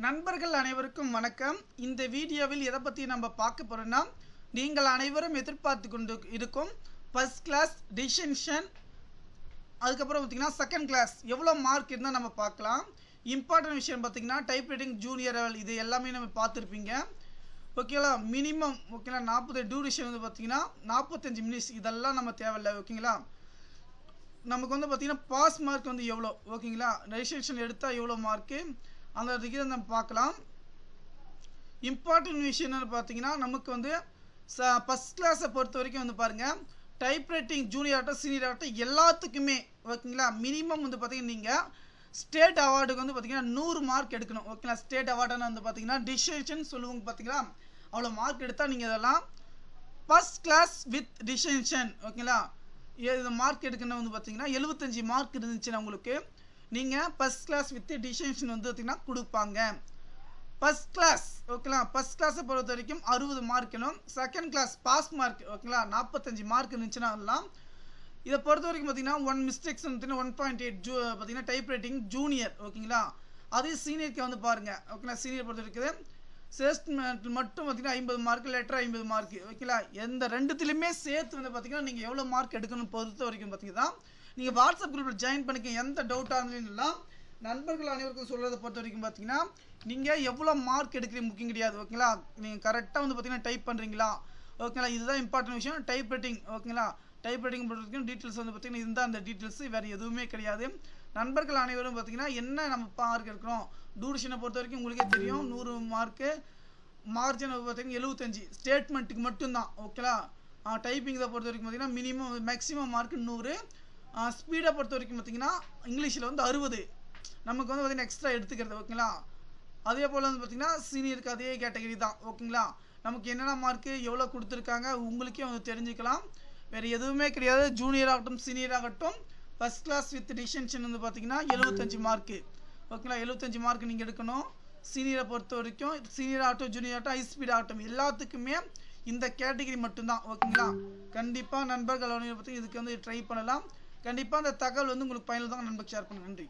நண்பர்கள் அனைவருக்கும் வணக்கம். இந்த வீடியோவில் எதை பற்றி நம்ம பார்க்க போகிறோன்னா நீங்கள் அனைவரும் எதிர்பார்த்து கொண்டு இருக்கும் ஃபஸ்ட் கிளாஸ் டிசென்ஷன் அதுக்கப்புறம் பார்த்தீங்கன்னா செகண்ட் கிளாஸ் எவ்வளோ மார்க் இருந்தால் நம்ம பார்க்கலாம். இம்பார்ட்டன்ட் விஷயம் பார்த்தீங்கன்னா டைப் ரைட்டிங் ஜூனியர் லெவல் இது எல்லாமே நம்ம பார்த்துருப்பீங்க. ஓகேங்களா மினிமம் ஓகேங்களா நாற்பது டியூரேஷன் வந்து பார்த்தீங்கன்னா நாற்பத்தஞ்சு மினிட்ஸ் இதெல்லாம் நம்ம தேவையில்லை ஓகேங்களா நமக்கு வந்து பார்த்திங்கன்னா பாஸ் மார்க் வந்து எவ்வளோ ஓகேங்களா ரெஜிஸ்ட்ரேஷன் எடுத்தால் எவ்வளோ மார்க்கு அந்த விகிதம் நம்ம பார்க்கலாம். இம்பார்ட்டன்ட் விஷயம் என்னென்னு பார்த்தீங்கன்னா நமக்கு வந்து ச ஃபஸ்ட் கிளாஸை பொறுத்த வரைக்கும் வந்து பாருங்கள் டைப்ரைட்டிங் ஜூனியர் ஆகட்டும் சீனியர் ஆகட்டும் எல்லாத்துக்குமே ஓகேங்களா? மினிமம் வந்து பார்த்தீங்கன்னா நீங்கள் ஸ்டேட் அவார்டுக்கு வந்து பார்த்தீங்கன்னா நூறு மார்க் எடுக்கணும். ஓகேங்களா? ஸ்டேட் அவார்டுன்னு வந்து பார்த்தீங்கன்னா டிசிஷன் சொல்லுவாங்க பார்த்தீங்களா அவ்வளோ மார்க் எடுத்தால் நீங்கள் இதெல்லாம் ஃபஸ்ட் கிளாஸ் வித் டிசிஷன் ஓகேங்களா? இது மார்க் எடுக்கணும் வந்து பார்த்தீங்கன்னா எழுபத்தஞ்சி மார்க் இருந்துச்சுன்னா உங்களுக்கு நீங்கள் ஃபஸ்ட் கிளாஸ் வித் டிசன்ஷன் வந்து பார்த்திங்கன்னா கொடுப்பாங்க ஃபஸ்ட் கிளாஸ் ஓகேங்களா ஃபஸ்ட் கிளாஸை பொறுத்த வரைக்கும் அறுபது மார்க்கணும் செகண்ட் கிளாஸ் பாஸ் மார்க் ஓகேங்களா நாற்பத்தஞ்சு மார்க் இருந்துச்சுன்னா எல்லாம் இதை பொறுத்த வரைக்கும் பார்த்தீங்கன்னா ஒன் மிஸ்டேக்ஸ் வந்து ஒன் பாயிண்ட் எயிட் ஜூ பார்த்தீங்கன்னா டைப் ரைட்டிங் ஜூனியர் ஓகேங்களா அதே சீனியருக்கு வந்து பாருங்கள் ஓகேங்களா சீனியர் பொறுத்த வரைக்கும் சேஸ்ட் மட்டும் பார்த்தீங்கன்னா ஐம்பது மார்க் லெட்டர் ஐம்பது மார்க் ஓகேங்களா எந்த ரெண்டுத்துலையுமே சேர்த்து வந்து பார்த்தீங்கன்னா நீங்கள் எவ்வளோ மார்க் எடுக்கணும்னு பொறுத்த வரைக்கும் பார்த்தீங்கன்னா நீங்கள் வாட்ஸ்அப் குரூப்பில் ஜாயின் பண்ணிக்க எந்த டவுட்டாக இருந்தாலும் நண்பர்கள் அனைவருக்கும் சொல்கிறத பொறுத்த வரைக்கும் பார்த்தீங்கன்னா நீங்கள் எவ்வளோ மார்க் எடுக்கிறீங்க முக்கியம் கிடையாது ஓகேங்களா நீங்கள் கரெக்டாக வந்து பார்த்தீங்கன்னா டைப் பண்ணுறீங்களா ஓகேங்களா இதுதான் இம்பார்ட்டன்ட் விஷயம். டைப் ரைட்டிங் ஓகேங்களா டைப் ரைட்டிங் பொறுத்த வரைக்கும் டீட்டெயில்ஸ் வந்து பார்த்தீங்கன்னா இதுதான் அந்த டீட்டெயில்ஸ் வேறு எதுவுமே கிடையாது. நண்பர்கள் அனைவரும் பார்த்தீங்கன்னா என்ன நம்ம மார்க் எடுக்கிறோம்? டூரேஷனை பொறுத்த வரைக்கும் உங்களுக்கே தெரியும். நூறு மார்க்கு மார்ஜின் பார்த்தீங்கன்னா எழுபத்தஞ்சி ஸ்டேட்மெண்ட்டுக்கு மட்டும்தான் ஓகேங்களா டைப்பிங்கை பொறுத்த வரைக்கும் பார்த்தீங்கன்னா மினிமம் மேக்ஸிமம் மார்க் நூறு. ஸ்பீடை பொறுத்த வரைக்கும் பார்த்தீங்கன்னா இங்கிலீஷில் வந்து அறுபது. நமக்கு வந்து பார்த்திங்கன்னா எக்ஸ்ட்ரா எடுத்துக்கிறது ஓகேங்களா அதே போல் வந்து பார்த்தீங்கன்னா சீனியருக்கு அதே கேட்டகரி தான் ஓகேங்களா நமக்கு என்னென்ன மார்க்கு எவ்வளோ கொடுத்துருக்காங்க உங்களுக்கே வந்து தெரிஞ்சுக்கலாம். வேறு எதுவுமே கிடையாது. ஜூனியர் ஆகட்டும் சீனியர் ஆகட்டும் ஃபஸ்ட் கிளாஸ் வித் டிஸ்டன்ஷன் வந்து பார்த்திங்கன்னா எழுபத்தஞ்சு மார்க்கு ஓகேங்களா எழுபத்தஞ்சு மார்க் நீங்கள் எடுக்கணும். சீனியரை பொறுத்த வரைக்கும் சீனியர் ஆகட்டும் ஜூனியர் ஆகட்டும் ஹை ஸ்பீட் ஆகட்டும் எல்லாத்துக்குமே இந்த கேட்டகரி மட்டும்தான் ஓகேங்களா கண்டிப்பாக நண்பர்கள் பார்த்திங்கன்னா இதுக்கு வந்து ட்ரை பண்ணலாம். கண்டிப்பாக அந்த தகவல் வந்து உங்களுக்கு பயனுள்ளதாக நண்பர் ஷேர் பண்ணுங்க. நன்றி.